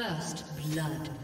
First blood.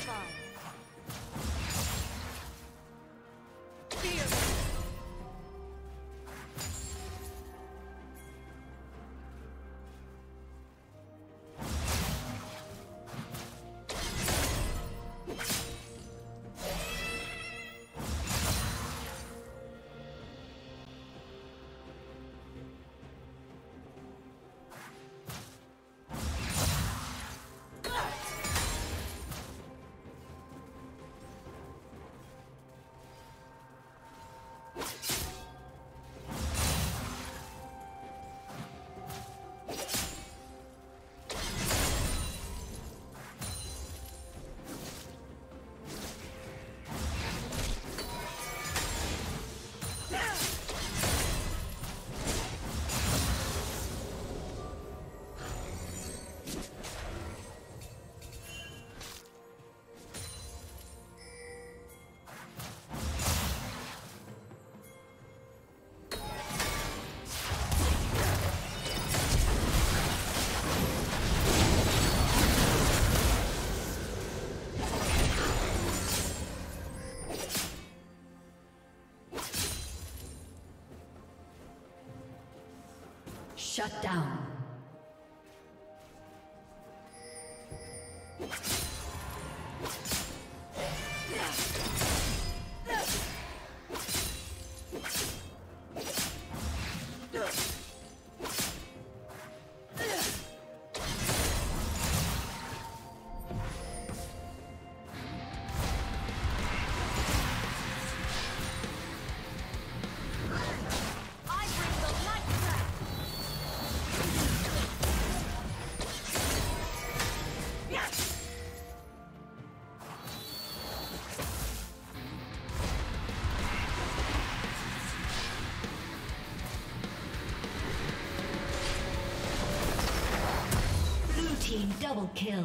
try. Shut down. Double kill.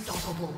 Unstoppable.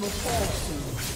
Will fall soon.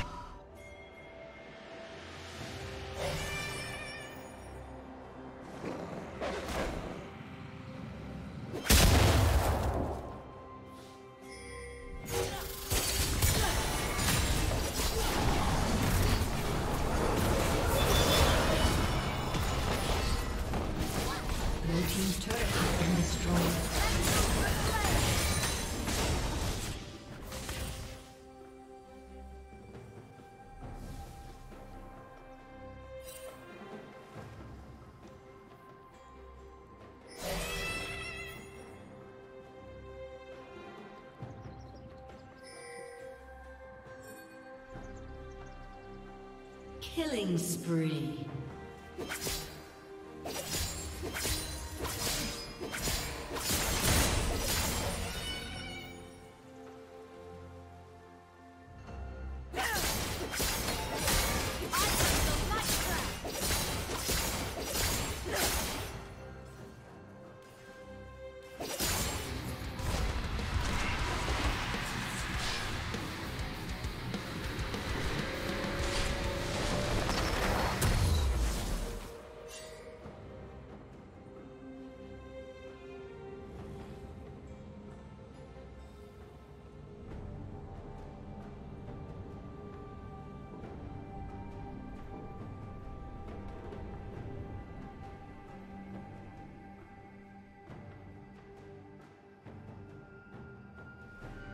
Killing spree.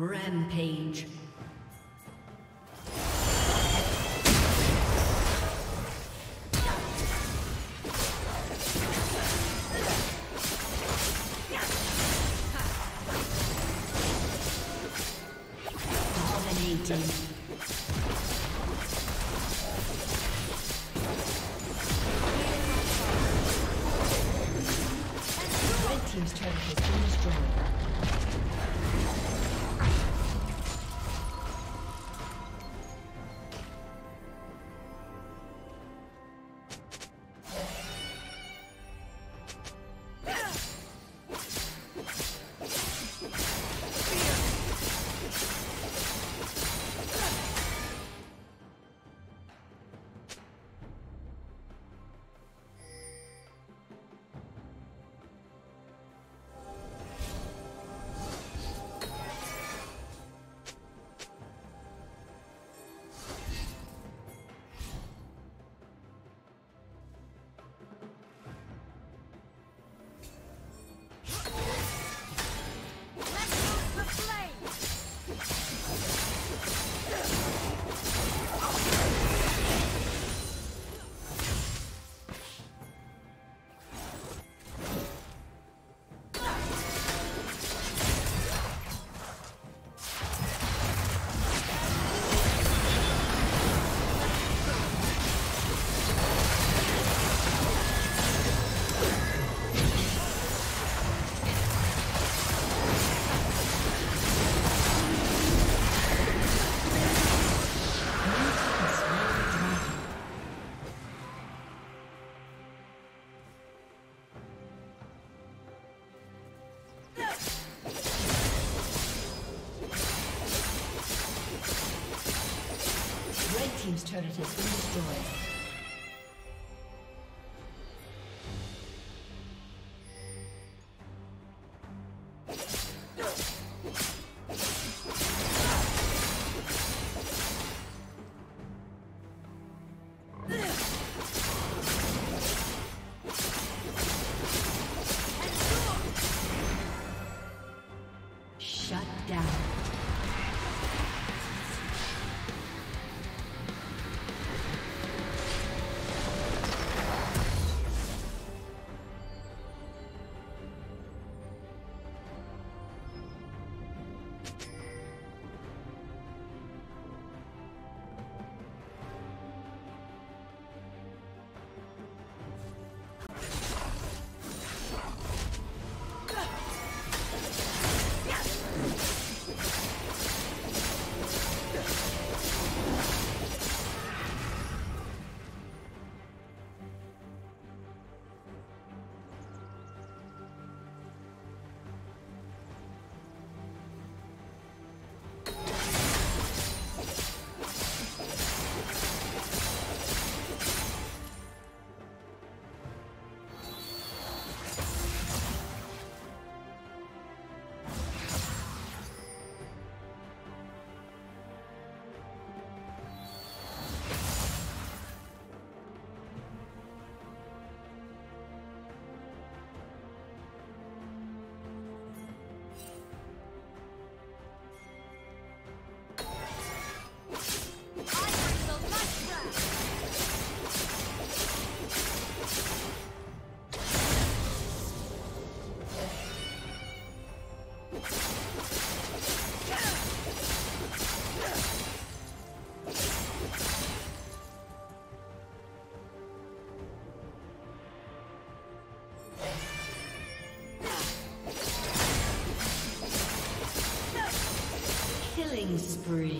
Rampage. Turret has been spree.